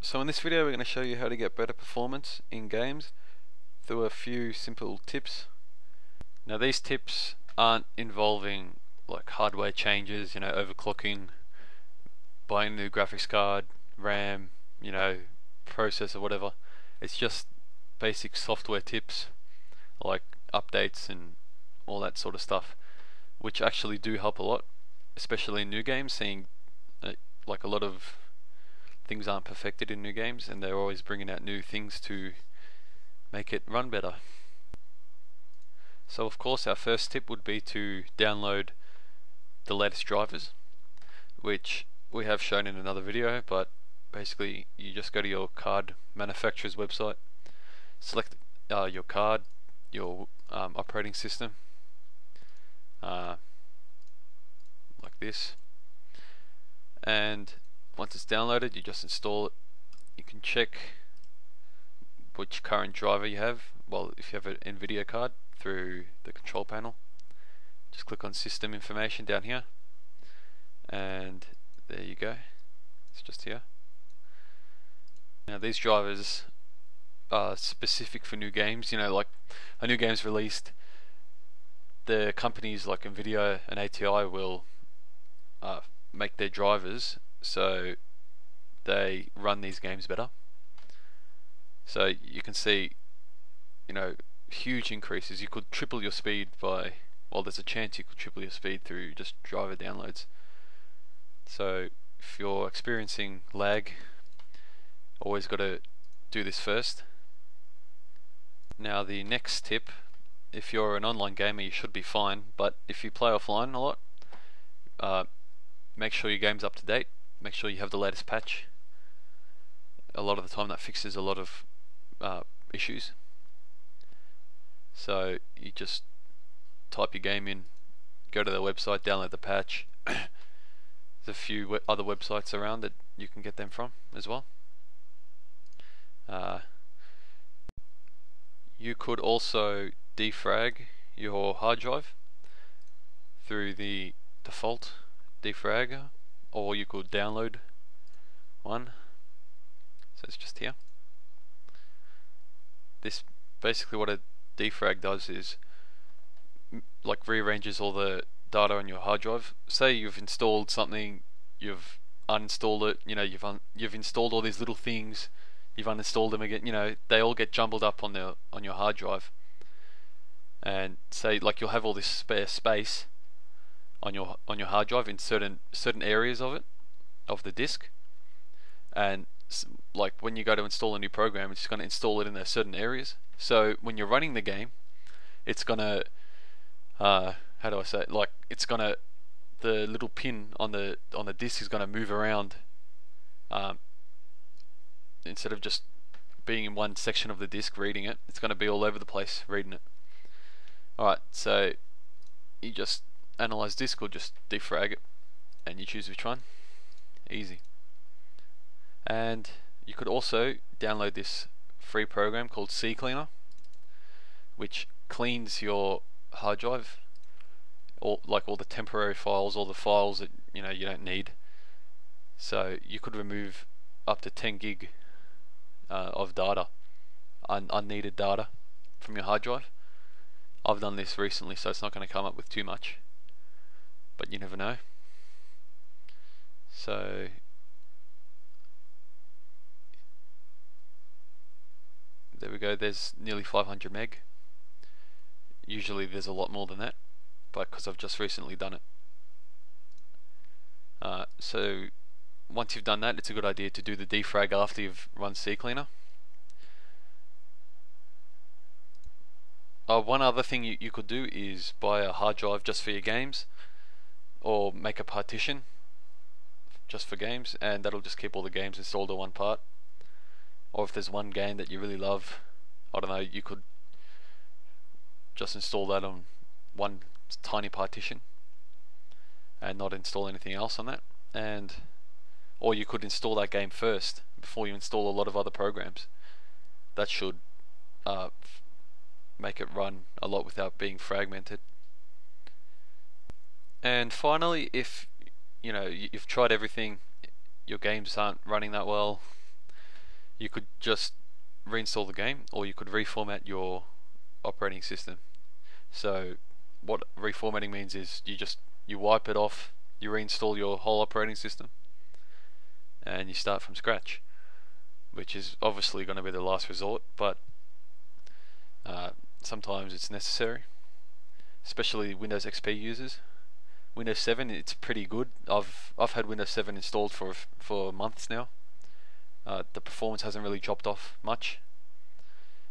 So in this video we're going to show you how to get better performance in games through a few simple tips. Now these tips aren't involving like hardware changes, you know, overclocking, buying a new graphics card, RAM, you know, processor, whatever. It's just basic software tips like updates and all that sort of stuff, which actually do help a lot, especially in new games, seeing uh, like a lot of things aren't perfected in new games and they're always bringing out new things to make it run better. So of course our first tip would be to download the latest drivers which we have shown in another video but basically you just go to your card manufacturer's website select uh, your card your um, operating system uh, like this and once it's downloaded you just install it. You can check which current driver you have. Well if you have an NVIDIA card through the control panel just click on system information down here and there you go. It's just here. Now these drivers are specific for new games. You know like a new game's released the companies like Nvidia and ATI will uh, make their drivers so they run these games better. So you can see, you know, huge increases. You could triple your speed by, well, there's a chance you could triple your speed through just driver downloads. So if you're experiencing lag, always got to do this first. Now the next tip, if you're an online gamer you should be fine, but if you play offline a lot, uh, make sure your game's up to date make sure you have the latest patch. A lot of the time that fixes a lot of uh, issues. So you just type your game in, go to the website, download the patch. There's a few other websites around that you can get them from as well. Uh, you could also defrag your hard drive through the default defragger or you could download one. So it's just here. This basically what a defrag does is like rearranges all the data on your hard drive. Say you've installed something you've uninstalled it you know you've you've installed all these little things you've uninstalled them again you know they all get jumbled up on the on your hard drive. And say like you'll have all this spare space on your on your hard drive in certain certain areas of it of the disk and like when you go to install a new program it's going to install it in those certain areas so when you're running the game it's going to uh, how do I say it? like it's going to the little pin on the on the disk is going to move around um, instead of just being in one section of the disk reading it it's going to be all over the place reading it alright so you just analyze disk or just defrag it and you choose which one. Easy. And you could also download this free program called CCleaner which cleans your hard drive all like all the temporary files all the files that you know you don't need. So you could remove up to 10 gig uh, of data un unneeded data from your hard drive. I've done this recently so it's not going to come up with too much but you never know. So there we go, there's nearly 500 meg. Usually there's a lot more than that, but because I've just recently done it. Uh, so once you've done that, it's a good idea to do the defrag after you've run CCleaner. Uh, one other thing you, you could do is buy a hard drive just for your games or make a partition just for games and that'll just keep all the games installed on one part. Or if there's one game that you really love I don't know you could just install that on one tiny partition and not install anything else on that. And or you could install that game first before you install a lot of other programs. That should uh, make it run a lot without being fragmented and finally, if you know you've tried everything, your games aren't running that well, you could just reinstall the game or you could reformat your operating system. So what reformatting means is you just you wipe it off, you reinstall your whole operating system and you start from scratch, which is obviously going to be the last resort, but uh, sometimes it's necessary, especially Windows XP users. Windows 7 it's pretty good. I've I've had Windows 7 installed for for months now. Uh, the performance hasn't really dropped off much.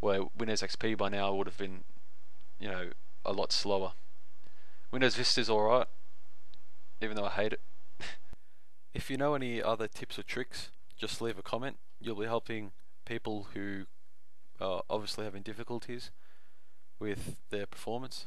Where Windows XP by now would have been, you know, a lot slower. Windows Vista is alright, even though I hate it. if you know any other tips or tricks, just leave a comment. You'll be helping people who are obviously having difficulties with their performance.